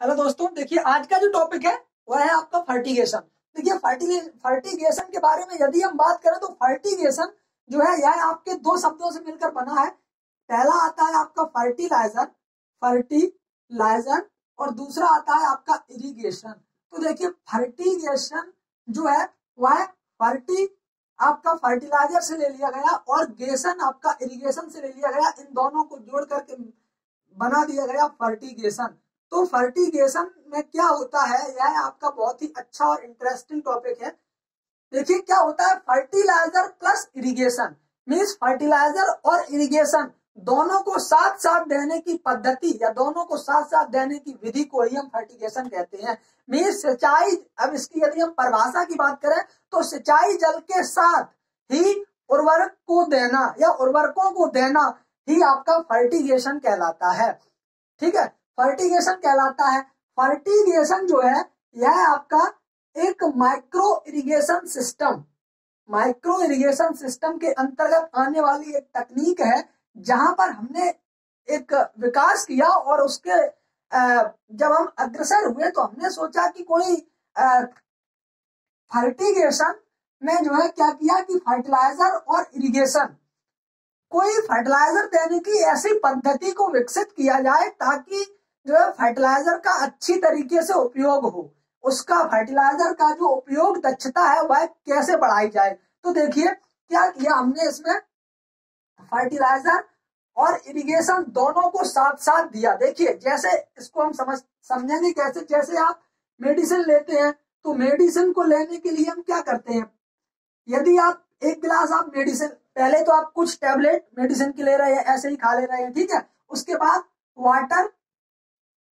Hello दोस्तों, देखिए आज का जो टॉपिक है, वह है आपका फर्टिगेशन देखिए फर्टिगेशन के बारे में यदि हम बात करें तो फर्टिगेशन जो है, यह आपके दो शब्दों से मिलकर बना है। पहला आता है आपका फर्टिलाइज़र फर्टिलाइज़र और दूसरा आता है आपका इरिगेशन तो देखिए फर्टिगेशन जो है, वह फर्टी आपका फर्टिलाइज़र से ले लिया गया, और गेशन आपका इरिगेशन से ले लिया गया। इन दोनों को जोड़ करके बना दिया गया फर्टिगेशन तो फर्टिगेशन में क्या होता है? यह आपका बहुत ही अच्छा और इंटरेस्टिंग टॉपिक है। देखिए, क्या होता है? Fertilizer plus irrigation means fertilizer और इरिगेशन दोनों को साथ साथ देने की पद्धति या दोनों को साथ साथ देने की विधि को ही हम फर्टिगेशन कहते हैं। मीन्स सिंचाई, अब इसकी यदि हम परिभाषा की बात करें तो सिंचाई जल के साथ ही उर्वरक को देना या उर्वरकों को देना ही आपका फर्टिगेशन कहलाता है। ठीक है? फर्टिगेशन कहलाता है। फर्टिगेशन जो है, यह आपका एक micro irrigation system, micro irrigation system के अंतर्गत आने वाली एक तकनीक है, जहाँ पर हमने एक विकास किया और उसके जब हम अग्रसर हुए तो हमने सोचा कि कोई फर्टिगेशन में जो है क्या किया कि फर्टिलाइज़र और इरिगेशन, कोई फर्टिलाइज़र देने की ऐसी पद्धति को विकसित किया जाए ताकि जो फर्टिलाइज़र का अच्छी तरीके से उपयोग हो, उसका फर्टिलाइज़र का जो उपयोग दक्षता है, वह कैसे बढ़ाई जाए? तो देखिए, क्या किया हमने इसमें फर्टिलाइज़र और इरिगेशन दोनों को साथ साथ दिया। देखिए, जैसे इसको हम समझ, समझेंगे कैसे? जैसे आप मेडिसिन लेते हैं तो मेडिसिन को लेने के लिए हम क्या करते हैं? यदि आप एक गिलास आप मेडिसिन पहले तो आप कुछ टेबलेट मेडिसिन की ले रहे हैं, ऐसे ही खा ले रहे हैं, ठीक है? उसके बाद वाटर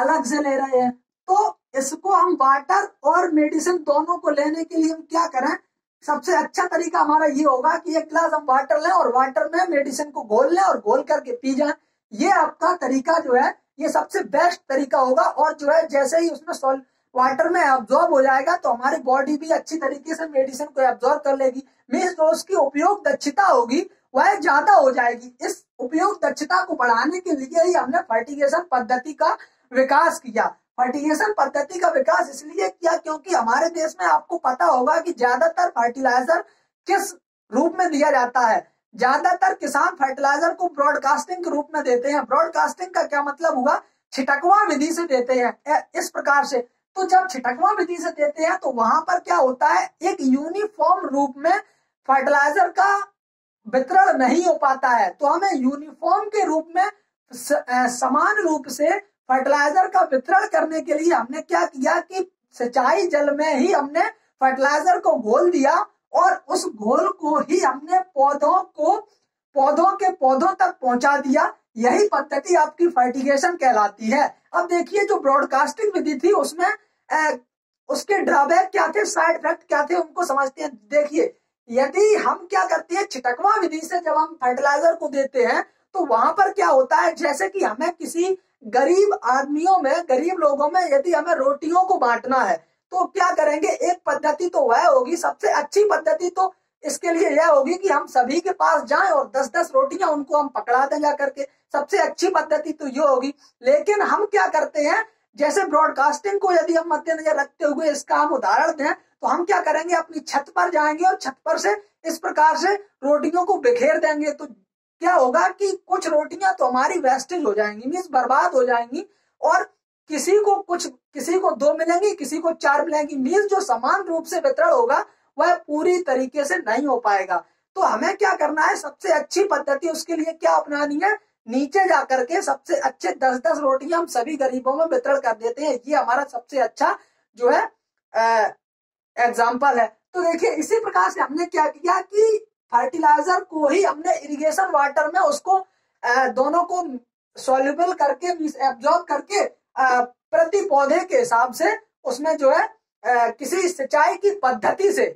अलग से ले रहे हैं। तो इसको हम वाटर और मेडिसिन दोनों को लेने के लिए हम क्या करें? सबसे अच्छा तरीका हमारा ये होगा कि एक गिलास हम वाटर लें और वाटर में मेडिसिन को घोल लें और घोल करके पी जाए। ये आपका तरीका जो है, ये सबसे बेस्ट तरीका होगा और जो है, जैसे ही उसमें वाटर में एब्जॉर्ब हो जाएगा तो हमारी बॉडी भी अच्छी तरीके से मेडिसिन को एब्जॉर्ब कर लेगी। मीन्स जो उसकी उपयोग दक्षता होगी, वह ज़्यादा हो जाएगी। इस उपयोग दक्षता को बढ़ाने के लिए ही हमने फर्टिगेशन पद्धति का विकास किया। फर्टिगेशन पद्धति का विकास इसलिए किया क्योंकि हमारे देश में आपको पता होगा कि ज़्यादातर फर्टिलाइज़र किस रूप में दिया जाता है। ज़्यादातर किसान फर्टिलाइज़र को ब्रॉडकास्टिंग के रूप में देते हैं। ब्रॉडकास्टिंग का क्या मतलब हुआ? छिटकवा विधि से देते हैं। इस प्रकार से। तो जब छिटकवा विधि से देते हैं तो वहाँ पर क्या होता है? एक यूनिफॉर्म रूप में फर्टिलाइज़र का वितरण नहीं हो पाता है। तो हमें यूनिफॉर्म के रूप में समान रूप से फर्टिलाइज़र का वितरण करने के लिए हमने क्या किया कि सिंचाई जल में ही हमने फर्टिलाइज़र को घोल दिया और उस घोल को ही हमने पौधों को पौधों के पौधों तक पहुँचा दिया। यही पद्धति आपकी फर्टिगेशन कहलाती है। अब देखिए जो ब्रॉडकास्टिंग विधि थी उसमें ए, उसके ड्रॉबैक क्या थे साइड इफ़ेक्ट क्या थे उनको समझते हैं। देखिए यदि हम क्या करते हैं छिटकवा विधि से जब हम फर्टिलाइज़र को देते हैं तो वहाँ पर क्या होता है जैसे कि हमें किसी गरीब आदमियों में, गरीब लोगों में यदि हमें रोटियों को बांटना है तो क्या करेंगे? एक पद्धति तो वह होगी, सबसे अच्छी पद्धति तो इसके लिए यह होगी कि हम सभी के पास जाएँ और दस दस रोटियाँ उनको हम पकड़ा दें जा करके। सबसे अच्छी पद्धति तो ये होगी। लेकिन हम क्या करते हैं? जैसे ब्रॉडकास्टिंग को यदि हम मद्देनजर रखते हुए इसका हम उदाहरण दें तो हम क्या करेंगे? अपनी छत पर जाएँगे और छत पर से इस प्रकार से रोटियों को बिखेर देंगे। तो क्या होगा कि कुछ रोटियाँ तो हमारी वेस्टेज हो जाएँगी मीन्स बर्बाद हो जाएँगी और किसी को कुछ, किसी को दो मिलेंगी, किसी को चार मिलेंगी मीन्स जो समान रूप से वितरण होगा, वह पूरी तरीके से नहीं हो पाएगा। तो हमें क्या करना है? सबसे अच्छी पद्धति उसके लिए क्या अपनानी है? नीचे जाकर के सबसे अच्छे दस दस रोटियाँ हम सभी गरीबों में वितरण कर देते हैं। ये हमारा सबसे अच्छा जो है एग्ज़ाम्पल है। तो देखिए, इसी प्रकार से हमने क्या किया कि फर्टिलाइज़र को ही हमने इरिगेशन वाटर में उसको दोनों को सोल्यूबल करके एब्जॉर्ब करके प्रति पौधे के हिसाब से उसमें जो है किसी सिंचाई की पद्धति से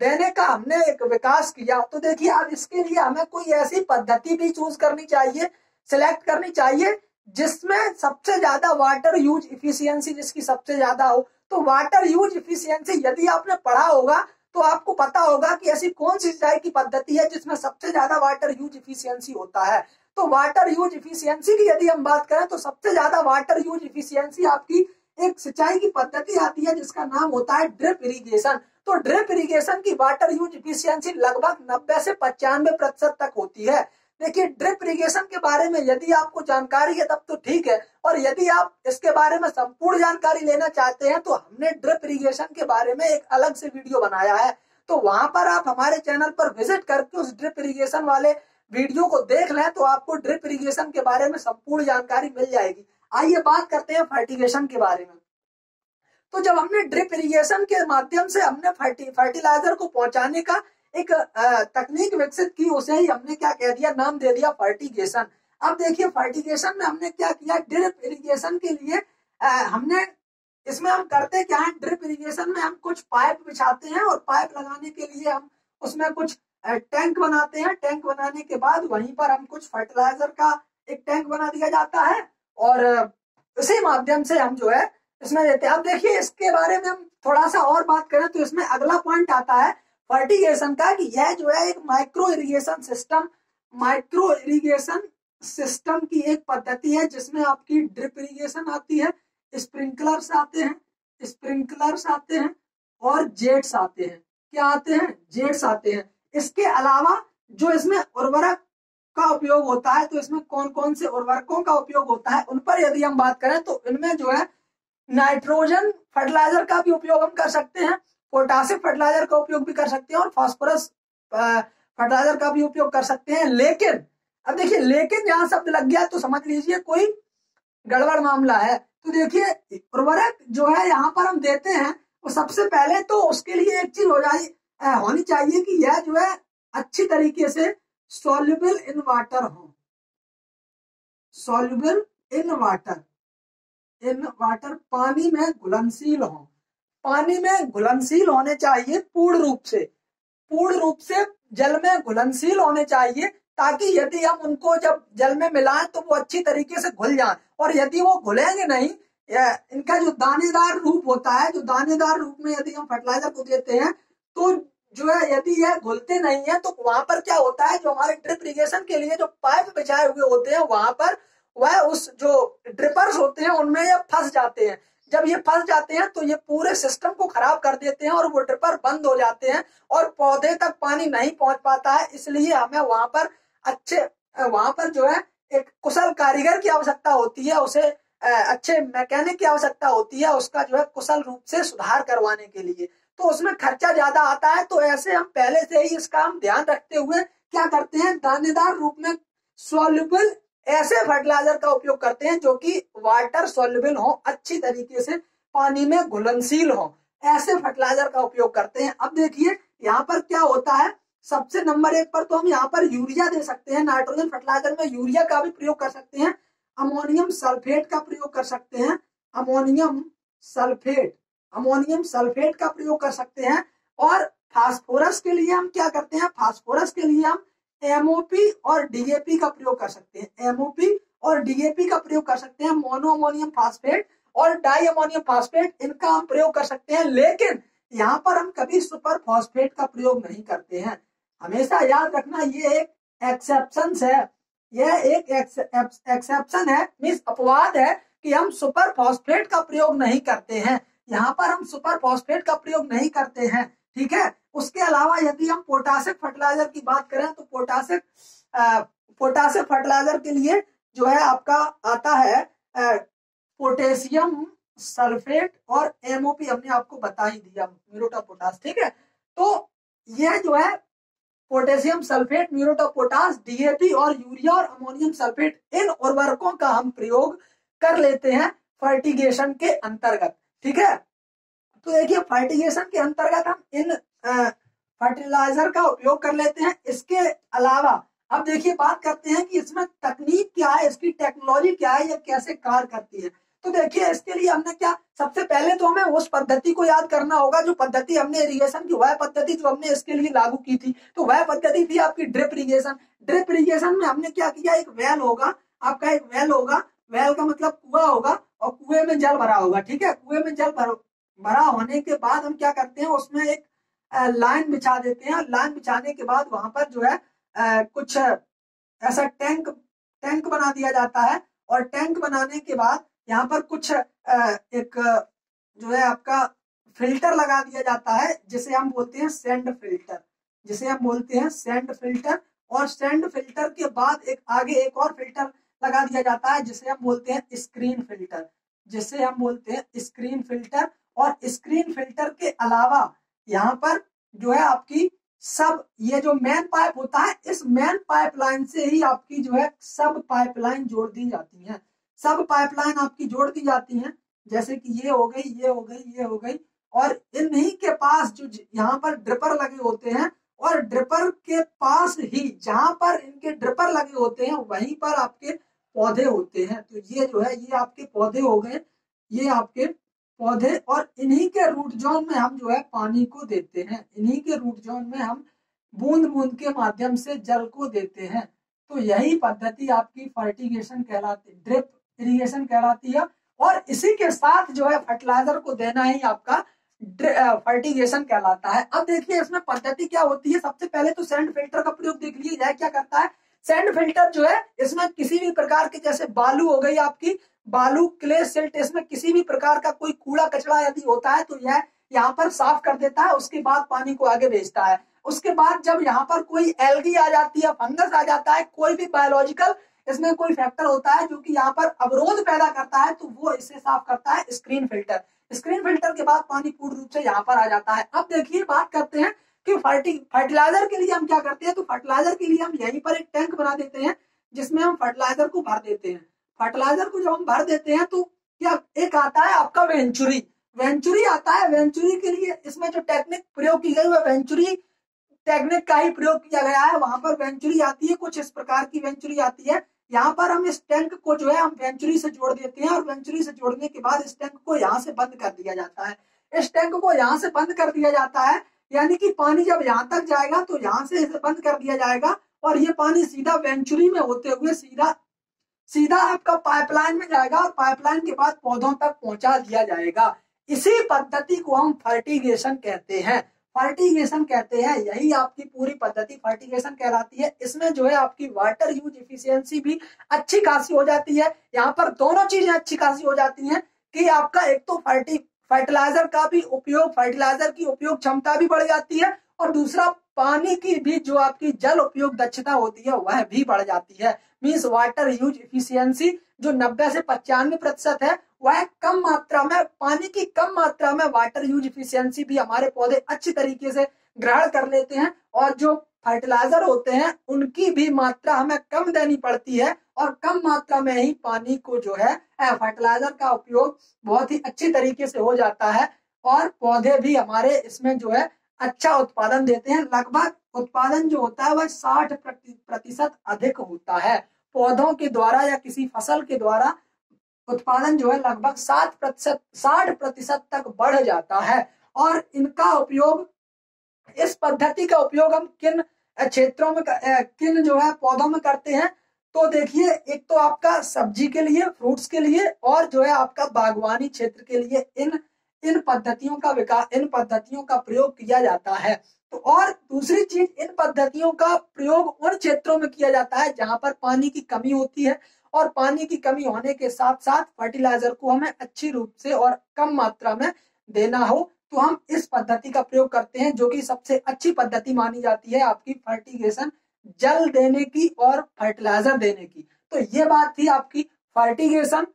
देने का हमने एक विकास किया। तो देखिए, अब इसके लिए हमें कोई ऐसी पद्धति भी चूज़ करनी चाहिए सिलेक्ट करनी चाहिए, जिसमें सबसे ज़्यादा वाटर यूज़ इफिशियंसी जिसकी सबसे ज़्यादा हो। तो वाटर यूज़ इफिशियंसी यदि आपने पढ़ा होगा तो आपको पता होगा कि ऐसी कौन सी सिंचाई की पद्धति है जिसमें सबसे ज़्यादा वाटर यूज़ इफिशियंसी होता है। तो वाटर यूज़ इफिशियंसी की यदि हम बात करें तो सबसे ज़्यादा वाटर यूज़ इफिशियंसी आपकी एक सिंचाई की पद्धति आती है, जिसका नाम होता है ड्रिप इरिगेशन तो ड्रिप इरिगेशन की वाटर यूज़ इफिशियंसी लगभग 90 से पचानवे प्रतिशत तक होती है। देखिए ड्रिप इरिगेशन के बारे में यदि आपको जानकारी है, तब तो ठीक है। और यदि आप इसके बारे में संपूर्ण जानकारी लेना चाहते हैं तो हमने ड्रिप इरिगेशन के बारे में एक अलग से वीडियो बनाया है। तो वहाँ पर आप हमारे चैनल पर विज़िट करके उस ड्रिप इरिगेशन वाले वीडियो को देख लें तो आपको ड्रिप इरिगेशन के बारे में संपूर्ण जानकारी मिल जाएगी। आइए बात करते हैं फर्टिगेशन के बारे में। तो जब हमने ड्रिप इरिगेशन के माध्यम से हमने फर्टिलाइज़र को पहुँचाने का एक तकनीक विकसित की उसे ही हमने क्या कह दिया? नाम दे दिया फर्टिगेशन अब देखिए फर्टिगेशन में हमने क्या किया? ड्रिप इरिगेशन के लिए आ, हमने इसमें हम करते क्या है? ड्रिप इरिगेशन में हम कुछ पाइप बिछाते हैं और पाइप लगाने के लिए हम उसमें कुछ टैंक बनाते हैं। टैंक बनाने के बाद वहीं पर हम कुछ फर्टिलाइज़र का एक टैंक बना दिया जाता है और इसी माध्यम से हम जो है इसमें देते हैं। अब देखिए इसके बारे में हम थोड़ा सा और बात करें तो इसमें अगला पॉइंट आता है फर्टिगेशन का कि यह जो है एक micro irrigation system, micro irrigation system की एक पद्धति है जिसमें आपकी ड्रिप इरिगेशन आती है, स्प्रिंकलर्स आते हैं, स्प्रिंकलर्स आते हैं और जेट्स आते हैं। क्या आते हैं? जेट्स आते हैं। इसके अलावा जो इसमें उर्वरक का उपयोग होता है तो इसमें कौन कौन से उर्वरकों का उपयोग होता है, उन पर यदि हम बात करें तो इनमें जो है नाइट्रोजन फर्टिलाइज़र का भी उपयोग हम कर सकते हैं पोटासिक फर्टिलाइज़र का उपयोग भी कर सकते हैं और फॉस्फोरस फर्टिलाइज़र का भी उपयोग कर सकते हैं। लेकिन, अब देखिए, लेकिन जहाँ शब्द लग गया तो समझ लीजिए कोई गड़बड़ मामला है। तो देखिए, उर्वरक जो है यहाँ पर हम देते हैं, वो सबसे पहले तो उसके लिए एक चीज़ हो जाए होनी चाहिए कि यह जो है अच्छी तरीके से सॉल्युबल इन वाटर हो। Soluble in water in water पानी में घुलनशील हो। पानी में घुलनशील होने चाहिए पूर्ण रूप से। पूर्ण रूप से जल में घुलनशील होने चाहिए, ताकि यदि हम उनको जब जल में मिलाएँ तो वो अच्छी तरीके से घुल जाए। और यदि वो घुलेंगे नहीं इनका जो दानेदार रूप होता है, जो दानेदार रूप में यदि हम फर्टिलाइज़र को देते हैं तो जो है यदि यह घुलते नहीं है तो वहाँ पर क्या होता है, जो हमारे ड्रिप इरिगेशन के लिए जो पाइप बिछाए हुए होते हैं, वहाँ पर वह उस जो ड्रिपर्स होते हैं, उनमें यह फंस जाते हैं। जब ये फंस जाते हैं तो ये पूरे सिस्टम को खराब कर देते हैं और वो ड्रिपर बंद हो जाते हैं और पौधे तक पानी नहीं पहुँच पाता है। इसलिए हमें वहाँ पर अच्छे, वहाँ पर जो है, एक कुशल कारीगर की आवश्यकता होती है, उसे अच्छे मैकेनिक की आवश्यकता होती है, उसका जो है कुशल रूप से सुधार करवाने के लिए। तो उसमें खर्चा ज़्यादा आता है तो ऐसे हम पहले से ही इसका हम ध्यान रखते हुए क्या करते हैं, दानेदार रूप में सोल्यूबल ऐसे फर्टिलाइज़र का उपयोग करते हैं जो कि वाटर सोल्यूबल हो, अच्छी तरीके से पानी में घुलनशील हो। ऐसे फर्टिलाइज़र का उपयोग करते हैं। अब देखिए, यहाँ पर क्या होता है? सबसे नंबर एक पर तो हम यहाँ पर यूरिया दे सकते हैं। नाइट्रोजन फर्टिलाइज़र में यूरिया का भी प्रयोग कर सकते हैं। अमोनियम सल्फेट का प्रयोग कर सकते हैं। अमोनियम सल्फेट अमोनियम सल्फेट का प्रयोग कर सकते हैं। और फास्फोरस के लिए हम क्या करते हैं? फास्फोरस के लिए हम एमओपी और डीएपी का प्रयोग कर सकते हैं। एमओपी और डीएपी का प्रयोग कर सकते हैं। मोनो अमोनियम फास्फेट और डाई अमोनियम फास्फेट, इनका हम प्रयोग कर सकते हैं। लेकिन यहाँ पर हम कभी सुपर फॉस्फेट का प्रयोग नहीं करते हैं। हमेशा याद रखना, ये एक एक्सेप्शन है। यह एक एक्सेप्शन है। मीन अपवाद है कि हम सुपर फॉस्फेट का प्रयोग नहीं करते हैं। यहाँ पर हम सुपर फॉस्फेट का प्रयोग नहीं करते हैं। ठीक है? उसके अलावा यदि हम पोटासिक फर्टिलाइज़र की बात करें तो पोटासिक पोटासिक फर्टिलाइज़र के लिए जो है आपका आता है पोटेशियम सल्फेट और एमओपी हमने आपको बता ही दिया, म्यूरोटा पोटास, ठीक है? तो यह जो है potassium sulphate, muriate potash DAP और यूरिया और अमोनियम सल्फेट, इन उर्वरकों का हम प्रयोग कर लेते हैं फर्टिगेशन के अंतर्गत, ठीक है? तो देखिए फर्टिगेशन के अंतर्गत हम इन फर्टिलाइज़र का उपयोग कर लेते हैं। इसके अलावा अब देखिए, बात करते हैं कि इसमें तकनीक क्या है, इसकी टेक्नोलॉजी क्या है, या कैसे कार्य करती है। तो देखिए, इसके लिए हमने क्या, सबसे पहले तो हमें उस पद्धति को याद करना होगा, जो पद्धति हमने इरिगेशन की, वह पद्धति जो हमने इसके लिए लागू की थी। तो वह पद्धति थी आपकी ड्रिप इरिगेशन ड्रिप इरिगेशन में हमने क्या किया, एक वेल होगा, आपका एक वेल होगा। वेल का मतलब कुआ होगा और कुएँ में जल भरा होगा, ठीक है? कुएँ में जल भरा होने के बाद हम क्या करते हैं, उसमें एक लाइन बिछा देते हैं लाइन बिछाने के बाद वहाँ पर जो है कुछ ऐसा टैंक टैंक बना दिया जाता है और टैंक बनाने के बाद यहाँ पर कुछ एक जो है आपका फ़िल्टर लगा दिया जाता है, जिसे हम बोलते हैं सेंड फ़िल्टर। जिसे हम बोलते हैं सेंड फ़िल्टर और सेंड फ़िल्टर के बाद एक, आगे एक और फ़िल्टर लगा दिया जाता है, जिसे हम बोलते हैं स्क्रीन फ़िल्टर। जिसे हम बोलते हैं स्क्रीन फ़िल्टर और स्क्रीन फ़िल्टर के अलावा यहाँ पर जो है आपकी सब, ये जो मेन पाइप होता है, इस मेन पाइपलाइन से ही आपकी जो है सब पाइपलाइन जोड़ दी जाती है। सब पाइपलाइन आपकी जोड़ दी जाती है, जैसे कि ये हो गई, ये हो गई, ये हो गई। और इन्हीं के पास जो यहाँ पर ड्रिपर लगे होते हैं, और ड्रिपर के पास ही जहाँ पर इनके ड्रिपर लगे होते हैं, वहीं पर आपके पौधे होते हैं। तो ये जो है, ये आपके पौधे हो गए, ये आपके पौधे और इन्हीं के रूट जोन में हम जो है पानी को देते हैं। इन्हीं के रूट जोन में हम बूंद बूंद के माध्यम से जल को देते हैं। तो यही पद्धति आपकी फर्टिगेशन कहलाती ड्रिप इरिगेशन कहलाती है और इसी के साथ जो है फर्टिलाइज़र को देना ही आपका फर्टिगेशन कहलाता है। अब देखिए इसमें पद्धति क्या होती है? सबसे पहले तो सैंड फ़िल्टर का प्रयोग देख लीजिए, यह क्या करता है? सैंड फ़िल्टर जो है इसमें किसी भी प्रकार के जैसे बालू हो गई आपकी बालू क्ले सिल्ट, इसमें किसी भी प्रकार का कोई कूड़ा कचरा यदि होता है तो यह यहाँ पर साफ़ कर देता है, उसके बाद पानी को आगे भेजता है। उसके बाद जब यहाँ पर कोई एलगी आ जाती है, फंगस आ जाता है, कोई भी बायोलॉजिकल इसमें कोई फैक्टर होता है, जो कि यहाँ पर अवरोध पैदा करता है तो वो इसे साफ़ करता है स्क्रीन फ़िल्टर स्क्रीन फ़िल्टर के बाद पानी पूर्ण रूप से यहाँ पर आ जाता है। अब देखिए, बात करते हैं कि फर्टिलाइज़र के लिए हम क्या करते हैं तो फर्टिलाइज़र के लिए हम यहीं पर एक टैंक बना देते हैं, जिसमें हम फर्टिलाइज़र को भर देते हैं। फर्टिलाइज़र को जब हम भर देते हैं तो क्या एक आता है आपका वेंचुरी? वेंचुरी आता है, वेंचुरी के लिए इसमें जो टेक्निक प्रयोग की गई है वेंचुरी टेक्निक का ही प्रयोग किया गया है। वहाँ पर वेंचुरी आती है, कुछ इस प्रकार की वेंचुरी आती है। यहाँ पर हम इस टैंक को जो है, हम वेंचुरी से जोड़ देते हैं और वेंचुरी से जोड़ने के बाद इस टैंक को यहाँ से बंद कर दिया जाता है। इस टैंक को यहाँ से बंद कर दिया जाता है, यानी कि पानी जब यहाँ तक जाएगा तो यहाँ से इसे बंद कर दिया जाएगा। और ये पानी सीधा वेंचुरी में होते हुए सीधा सीधा आपका पाइपलाइन में जाएगा और पाइपलाइन के बाद पौधों तक पहुँचा दिया जाएगा। इसी पद्धति को हम फर्टिगेशन कहते हैं। फर्टिगेशन कहते हैं, यही आपकी पूरी पद्धति फर्टिगेशन कहलाती है। इसमें जो है आपकी वाटर यूज़ इफिशियंसी भी अच्छी खासी हो जाती है। यहाँ पर दोनों चीज़ें अच्छी खासी हो जाती हैं कि आपका एक तो फर्टी फर्टिलाइज़र का भी उपयोग फर्टिलाइज़र की उपयोग क्षमता भी बढ़ जाती है और दूसरा, पानी की भी जो आपकी जल उपयोग दक्षता होती है, वह भी बढ़ जाती है। मीन्स वाटर यूज़ इफिशियंसी जो 90 से पचानवे प्रतिशत है, वह कम मात्रा में, पानी की कम मात्रा में वाटर यूज़ इफिशियंसी भी हमारे पौधे अच्छी तरीके से ग्रहण कर लेते हैं, और जो फर्टिलाइज़र होते हैं, उनकी भी मात्रा हमें कम देनी पड़ती है, और कम मात्रा में ही पानी को जो है फर्टिलाइज़र का उपयोग बहुत ही अच्छी तरीके से हो जाता है, और पौधे भी हमारे इसमें जो है अच्छा उत्पादन देते हैं। लगभग उत्पादन जो होता है, वह साठ प्रतिशत अधिक होता है। पौधों के द्वारा या किसी फ़सल के द्वारा उत्पादन जो है, लगभग सात प्रतिशत, साठ प्रतिशत तक बढ़ जाता है। और इनका उपयोग, इस पद्धति का उपयोग हम किन क्षेत्रों में किन जो है, पौधों में करते हैं। तो देखिए, एक तो आपका सब्ज़ी के लिए, फ्रूट्स के लिए, और जो है आपका बागवानी क्षेत्र के लिए इन इन पद्धतियों का विकास, इन पद्धतियों का प्रयोग किया जाता है। तो और दूसरी चीज़, इन पद्धतियों का प्रयोग उन क्षेत्रों में किया जाता है जहाँ पर पानी की कमी होती है और पानी की कमी होने के साथ साथ फर्टिलाइज़र को हमें अच्छी रूप से और कम मात्रा में देना हो तो हम इस पद्धति का प्रयोग करते हैं जो कि सबसे अच्छी पद्धति मानी जाती है आपकी फर्टिगेशन जल देने की और फर्टिलाइज़र देने की। तो ये बात थी आपकी फर्टिगेशन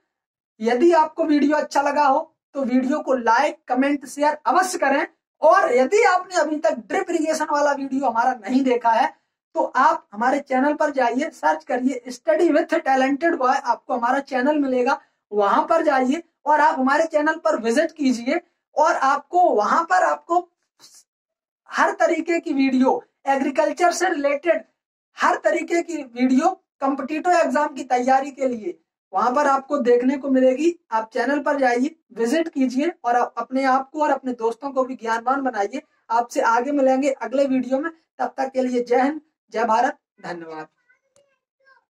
यदि आपको वीडियो अच्छा लगा हो तो वीडियो को लाइक, कमेंट, शेयर अवश्य करें। और यदि आपने अभी तक ड्रिप इरिगेशन वाला वीडियो हमारा नहीं देखा है तो आप हमारे चैनल पर जाइए, सर्च करिए स्टडी विथ टैलेंटेड बॉय, आपको हमारा चैनल मिलेगा, वहाँ पर जाइए और आप हमारे चैनल पर विज़िट कीजिए और आपको, वहाँ पर आपको हर तरीके की वीडियो, एग्रीकल्चर से रिलेटेड हर तरीके की वीडियो कॉम्पिटिटिव एग्ज़ाम की तैयारी के लिए वहाँ पर आपको देखने को मिलेगी। आप चैनल पर जाइए, विज़िट कीजिए और अपने आप को और अपने दोस्तों को भी ज्ञानवान बनाइए। आपसे आगे मिलेंगे अगले वीडियो में। तब तक के लिए जय हिंद, जय भारत, धन्यवाद।